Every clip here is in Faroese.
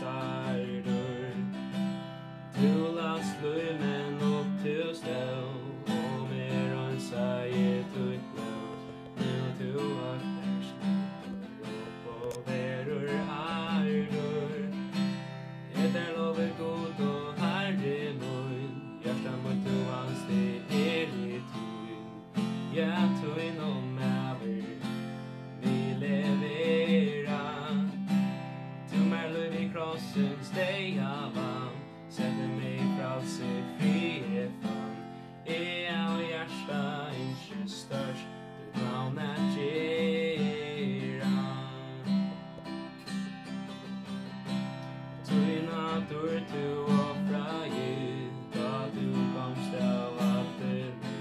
side. syns deg av vann Sette meg fra fri frie fann Jeg av hjärsta ikke størst Du navn er kjera Tuna dur tu offra ljud Da du komst av alt det nu.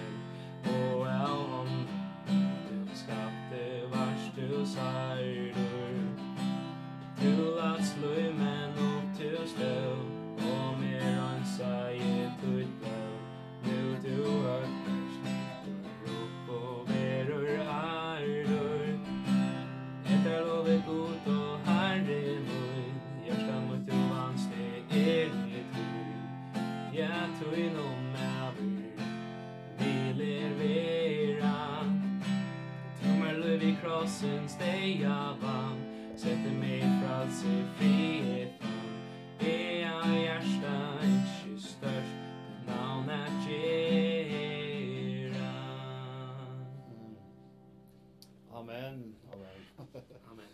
Og av om du skapte vars du sa. tuino mavi Vi levera Tumar i krossen steja van Sätter mig fra att se frihet van Är jag hjärsta inte störst. På navnet Gera. Amen. Amen. Amen.